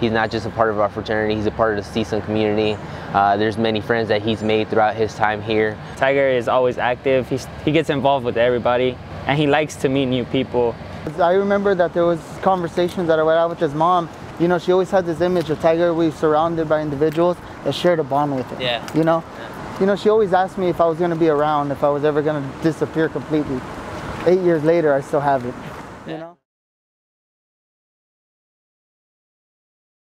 He's not just a part of our fraternity, he's a part of the CSUN community. Uh, there's many friends that he's made throughout his time here. Tiger is always active. He's, he gets involved with everybody and he likes to meet new people. I remember that there was conversations that I went out with his mom. You know, she always had this image of Tiger. We surrounded by individuals that shared a bond with him. Yeah. You know, yeah. you know, she always asked me if I was going to be around, if I was ever going to disappear completely. Eight years later, I still have it. You know.